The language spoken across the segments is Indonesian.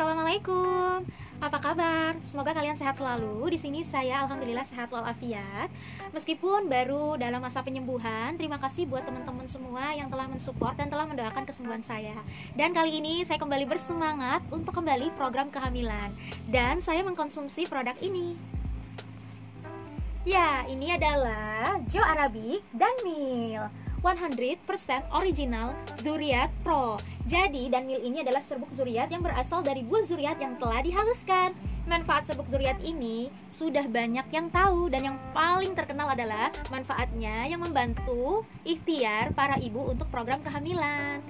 Assalamualaikum. Apa kabar? Semoga kalian sehat selalu. Di sini saya alhamdulillah sehat walafiat. Meskipun baru dalam masa penyembuhan, terima kasih buat teman-teman semua yang telah mensupport dan telah mendoakan kesembuhan saya. Dan kali ini saya kembali bersemangat untuk kembali program kehamilan dan saya mengkonsumsi produk ini. Ya, ini adalah Jo Arabic dan Mil. 100% original Zuriat Pro. Jadi, dan mil ini adalah serbuk zuriat yang berasal dari buah zuriat yang telah dihaluskan. Manfaat serbuk zuriat ini sudah banyak yang tahu dan yang paling terkenal adalah manfaatnya yang membantu ikhtiar para ibu untuk program kehamilan.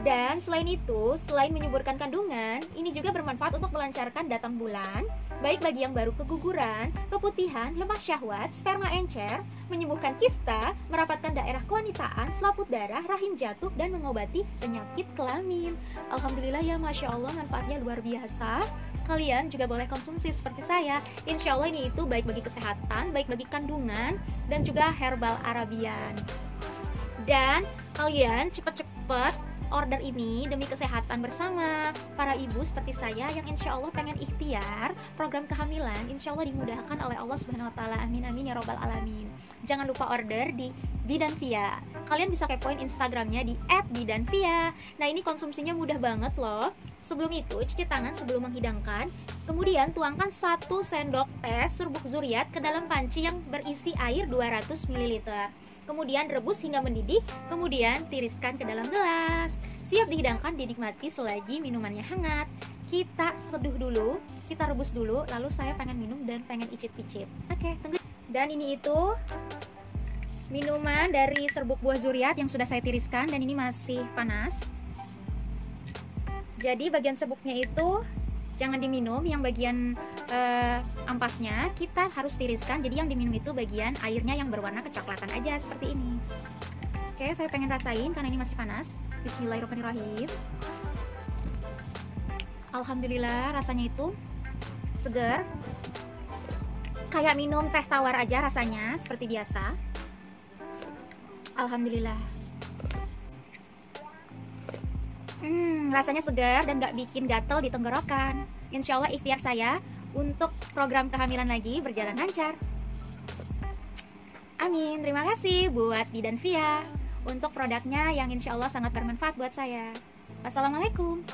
Dan selain itu, selain menyuburkan kandungan, ini juga bermanfaat untuk melancarkan datang bulan, baik bagi yang baru keguguran, keputihan, lemah syahwat, sperma encer, menyembuhkan kista, merapatkan daerah kewanitaan, selaput darah, rahim jatuh, dan mengobati penyakit kelamin. Alhamdulillah ya, Masya Allah, manfaatnya luar biasa. Kalian juga boleh konsumsi seperti saya. Insya Allah ini itu baik bagi kesehatan, baik bagi kandungan, dan juga herbal Arabian. Dan kalian cepat-cepat order ini demi kesehatan bersama para ibu seperti saya yang insya Allah pengen ikhtiar program kehamilan insya Allah dimudahkan oleh Allah Subhanahu Wa Taala amin amin ya robbal alamin jangan lupa order di Bidan Via kalian bisa kepoin Instagramnya di @bidanvia nah ini konsumsinya mudah banget loh sebelum itu cuci tangan sebelum menghidangkan kemudian tuangkan satu sendok teh serbuk zuriat ke dalam panci yang berisi air 200 ml kemudian rebus hingga mendidih, kemudian tiriskan ke dalam gelas. Siap dihidangkan dinikmati selagi minumannya hangat. Kita seduh dulu, kita rebus dulu, lalu saya pengen minum dan pengen icip-icip. Oke, tunggu. Dan ini itu minuman dari serbuk buah zuriat yang sudah saya tiriskan dan ini masih panas. Jadi bagian serbuknya itu jangan diminum yang bagian uh, ampasnya kita harus tiriskan. Jadi yang diminum itu bagian airnya yang berwarna kecoklatan aja seperti ini. Oke saya pengen rasain karena ini masih panas. Bismillahirrahmanirrahim. Alhamdulillah rasanya itu segar kayak minum teh tawar aja rasanya seperti biasa Alhamdulillah Hmm, rasanya segar dan gak bikin gatel di tenggorokan. Insya Allah ikhtiar saya untuk program kehamilan lagi berjalan lancar. Amin. Terima kasih buat Bidan Via untuk produknya yang insya Allah sangat bermanfaat buat saya. Wassalamualaikum.